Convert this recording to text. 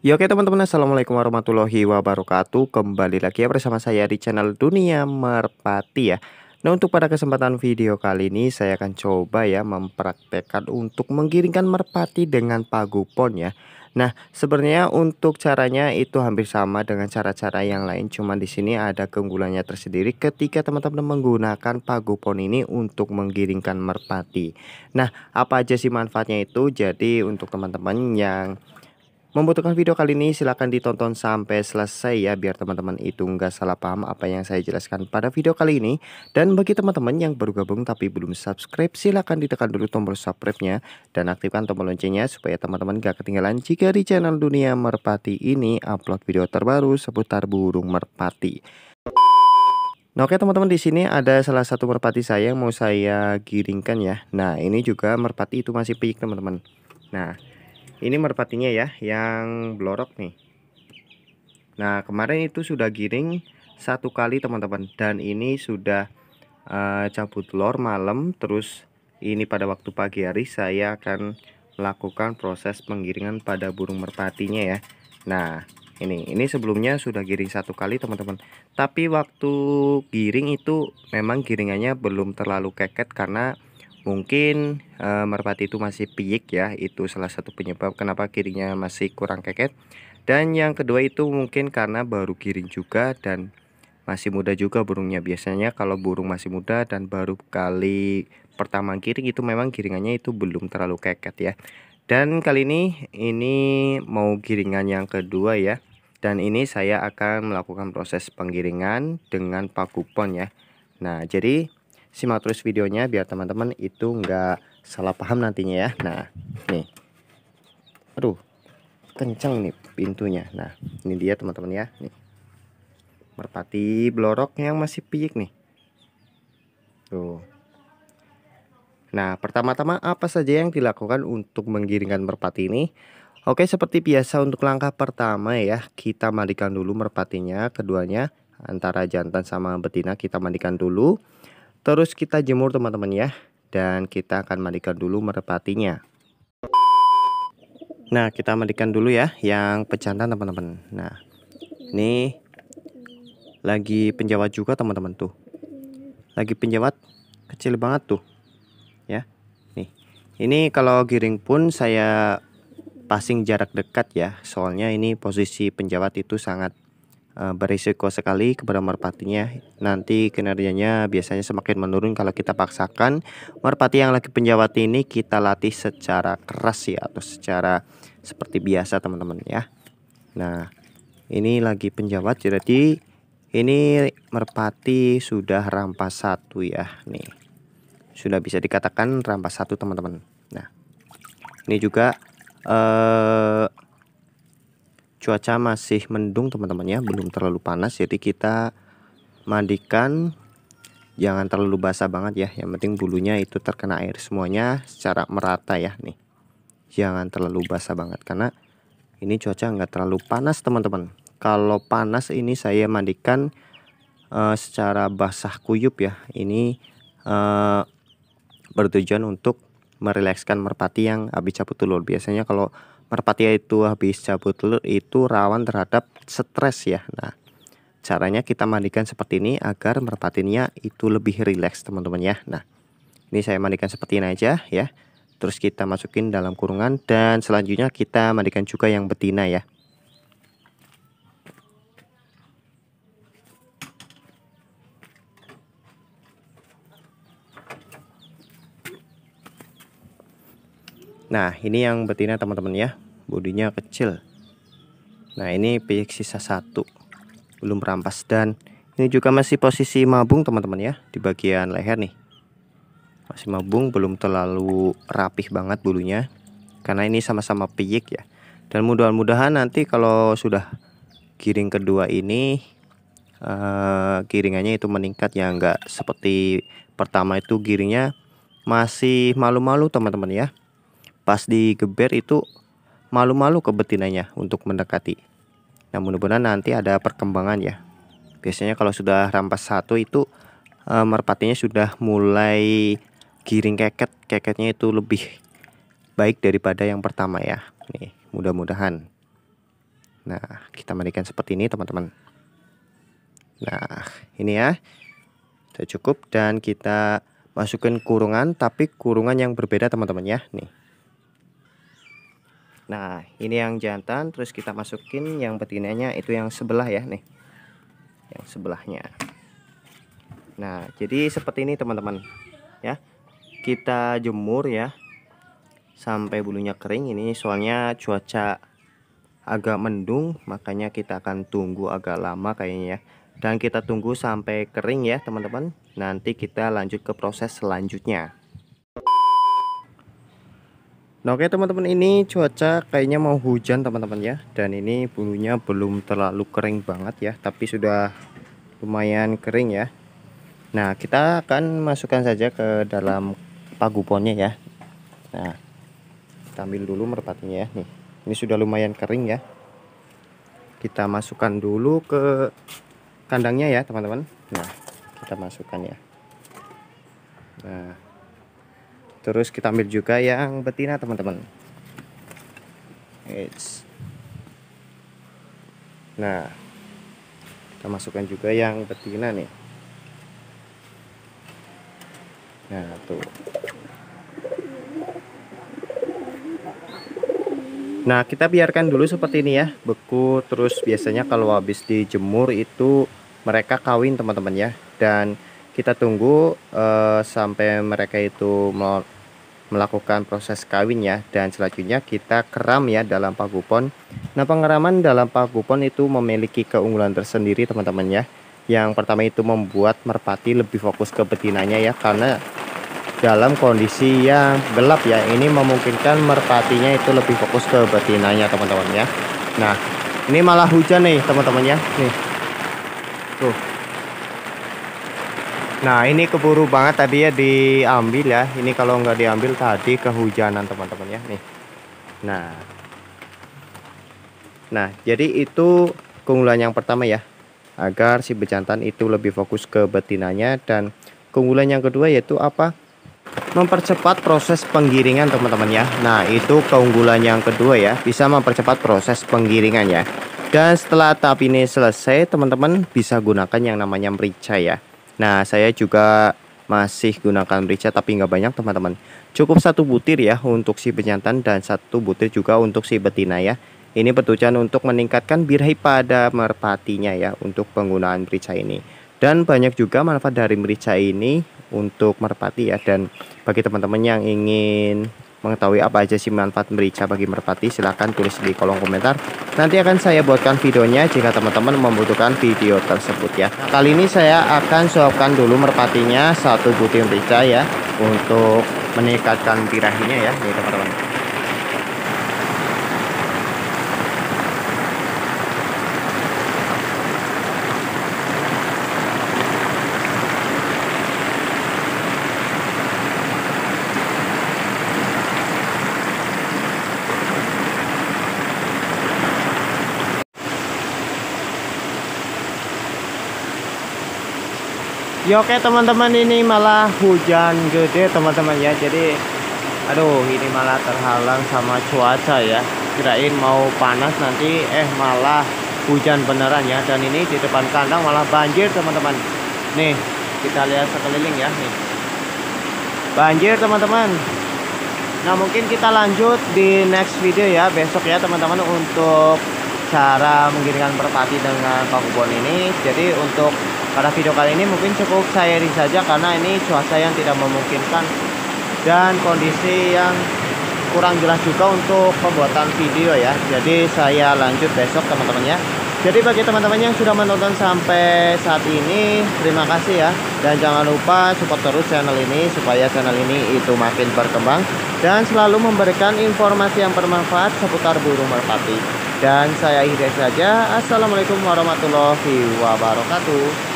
Ya oke teman-teman Assalamualaikum warahmatullahi wabarakatuh. Kembali lagi ya bersama saya di channel Dunia Merpati ya. Nah untuk pada kesempatan video kali ini saya akan coba ya mempraktekkan untuk menggiringkan merpati dengan pagupon ya. Nah sebenarnya untuk caranya itu hampir sama dengan cara-cara yang lain. Cuman di sini ada keunggulannya tersendiri ketika teman-teman menggunakan pagupon ini untuk menggiringkan merpati. Nah apa aja sih manfaatnya itu? Jadi untuk teman-teman yang membutuhkan video kali ini silahkan ditonton sampai selesai ya biar teman-teman itu nggak salah paham apa yang saya jelaskan pada video kali ini dan bagi teman-teman yang baru gabung tapi belum subscribe silahkan ditekan dulu tombol subscribe-nya dan aktifkan tombol loncengnya supaya teman-teman gak ketinggalan jika di channel dunia merpati ini upload video terbaru seputar burung merpati Nah, oke teman-teman di sini ada salah satu merpati saya yang mau saya giringkan ya. Nah, ini juga merpati itu masih piyik teman-teman. Nah, ini merpatinya ya yang blorok nih. Nah kemarin itu sudah giring satu kali teman-teman. Dan ini sudah uh, cabut telur malam. Terus ini pada waktu pagi hari saya akan melakukan proses penggiringan pada burung merpatinya ya. Nah ini ini sebelumnya sudah giring satu kali teman-teman. Tapi waktu giring itu memang giringannya belum terlalu keket karena mungkin e, merpati itu masih piyik ya itu salah satu penyebab kenapa kirinya masih kurang keket. Dan yang kedua itu mungkin karena baru giring juga dan masih muda juga burungnya. Biasanya kalau burung masih muda dan baru kali pertama giring itu memang giringannya itu belum terlalu keket ya. Dan kali ini ini mau giringan yang kedua ya. Dan ini saya akan melakukan proses penggiringan dengan pakupon ya. Nah jadi simak terus videonya biar teman-teman itu nggak salah paham nantinya ya. Nah nih. Aduh kencang nih pintunya. Nah ini dia teman-teman ya. Nih. Merpati blorok yang masih piyik nih. Tuh. Nah, pertama-tama apa saja yang dilakukan untuk menggiringkan merpati ini? Oke, seperti biasa untuk langkah pertama ya, kita mandikan dulu merpatinya, keduanya antara jantan sama betina kita mandikan dulu. Terus kita jemur teman-teman ya. Dan kita akan mandikan dulu merpatinya. Nah kita mandikan dulu ya Yang pejantan teman-teman. Nah ini Lagi penjawat juga teman-teman tuh. Lagi penjawat Kecil banget tuh. Ya Nih. Ini kalau giring pun saya Passing jarak dekat ya. Soalnya ini posisi penjawat itu sangat berisiko sekali kepada merpatinya. Nanti kinerjanya biasanya semakin menurun kalau kita paksakan merpati yang lagi penjawat ini kita latih secara keras ya atau secara seperti biasa teman-teman ya. Nah ini lagi penjawat jadi ini merpati sudah rampas satu ya nih. Sudah bisa dikatakan rampas satu teman-teman. Nah ini juga eh cuaca masih mendung teman-teman ya. Belum terlalu panas jadi kita mandikan. Jangan terlalu basah banget ya. Yang penting bulunya itu terkena air semuanya secara merata ya nih. Jangan terlalu basah banget karena ini cuaca nggak terlalu panas teman-teman. Kalau panas ini saya mandikan uh, secara basah kuyup ya. Ini uh, bertujuan untuk merilekskan merpati yang habis cabut telur biasanya kalau merpati itu habis cabut telur itu rawan terhadap stres ya. Nah caranya kita mandikan seperti ini agar merpatinya itu lebih rileks teman-teman ya. Nah ini saya mandikan seperti ini aja ya. Terus kita masukin dalam kurungan dan selanjutnya kita mandikan juga yang betina ya Nah ini yang betina teman-teman ya. Bodinya kecil. Nah ini piyik sisa satu. Belum rampas dan Ini juga masih posisi mabung teman-teman ya Di bagian leher nih. Masih mabung belum terlalu rapih banget bulunya. Karena ini sama-sama piyik ya. Dan mudah-mudahan nanti kalau sudah Giring kedua ini uh, Giringannya itu meningkat ya. Enggak seperti pertama itu giringnya Masih malu-malu teman-teman ya pas digeber itu malu-malu ke betinanya untuk mendekati. Nah mudah-mudahan nanti ada perkembangan ya. Biasanya kalau sudah rampas satu itu e, merpatinya sudah mulai giring keket, keketnya itu lebih baik daripada yang pertama ya. Nih mudah-mudahan. Nah, kita mandikan seperti ini teman-teman. Nah, ini ya. Sudah cukup dan kita masukkan kurungan tapi kurungan yang berbeda teman-teman ya. Nih. Nah, ini yang jantan terus kita masukin yang betinanya itu yang sebelah ya nih. Yang sebelahnya. Nah, jadi seperti ini teman-teman. Ya. Kita jemur ya sampai bulunya kering ini soalnya cuaca agak mendung makanya kita akan tunggu agak lama kayaknya ya dan kita tunggu sampai kering ya teman-teman nanti kita lanjut ke proses selanjutnya Nah oke teman-teman ini cuaca kayaknya mau hujan teman-teman ya. Dan ini bulunya belum terlalu kering banget ya tapi sudah lumayan kering ya. Nah kita akan masukkan saja ke dalam paguponnya ya. Nah kita ambil dulu merpatinya ya. Nih ini sudah lumayan kering ya. Kita masukkan dulu ke kandangnya ya teman-teman. Nah kita masukkan ya. Nah terus kita ambil juga yang betina teman-teman. Nah kita masukkan juga yang betina nih. Nah tuh. Nah kita biarkan dulu seperti ini ya beku. Terus biasanya kalau habis dijemur itu mereka kawin teman-teman ya. Dan kita tunggu uh, sampai mereka itu melakukan proses kawin ya. Dan selanjutnya kita keram ya dalam pagupon. Nah pengeraman dalam pagupon itu memiliki keunggulan tersendiri teman-teman ya. Yang pertama itu membuat merpati lebih fokus ke betinanya ya karena dalam kondisi yang gelap ya ini memungkinkan merpatinya itu lebih fokus ke betinanya teman-teman ya. Nah ini malah hujan nih teman-teman ya. Nih. Tuh nah ini keburu banget tadi ya diambil ya. Ini kalau nggak diambil tadi kehujanan teman-teman ya. Nih. Nah. Nah jadi itu keunggulan yang pertama ya. Agar si bejantan itu lebih fokus ke betinanya. Dan keunggulan yang kedua yaitu apa? Mempercepat proses penggiringan teman-teman ya. Nah itu keunggulan yang kedua ya. Bisa mempercepat proses penggiringan ya. Dan setelah tahap ini selesai teman-teman bisa gunakan yang namanya merica ya Nah saya juga masih gunakan merica tapi nggak banyak teman-teman. Cukup satu butir ya untuk si pejantan dan satu butir juga untuk si betina ya. Ini bertujuan untuk meningkatkan birahi pada merpatinya ya untuk penggunaan merica ini. Dan banyak juga manfaat dari merica ini untuk merpati ya. Dan bagi teman-teman yang ingin mengetahui apa aja sih manfaat merica bagi merpati silahkan tulis di kolom komentar. Nanti akan saya buatkan videonya jika teman-teman membutuhkan video tersebut ya. Kali ini saya akan suapkan dulu merpatinya satu butir merica ya untuk meningkatkan birahinya ya nih teman-teman Ya oke teman-teman ini malah hujan gede teman-teman ya. Jadi aduh ini malah terhalang sama cuaca ya. Kirain mau panas nanti eh malah hujan beneran ya. Dan ini di depan kandang malah banjir teman-teman. Nih kita lihat sekeliling ya nih. Banjir teman-teman. Nah mungkin kita lanjut di next video ya besok ya teman-teman untuk cara menggiringkan merpati dengan pakubon ini. Jadi untuk pada video kali ini mungkin cukup saya ini saja karena ini cuaca yang tidak memungkinkan dan kondisi yang kurang jelas juga untuk pembuatan video ya. Jadi saya lanjut besok teman-teman ya. Jadi bagi teman-teman yang sudah menonton sampai saat ini terima kasih ya. Dan jangan lupa support terus channel ini supaya channel ini itu makin berkembang dan selalu memberikan informasi yang bermanfaat seputar burung merpati. Dan saya akhiri saja. Assalamualaikum warahmatullahi wabarakatuh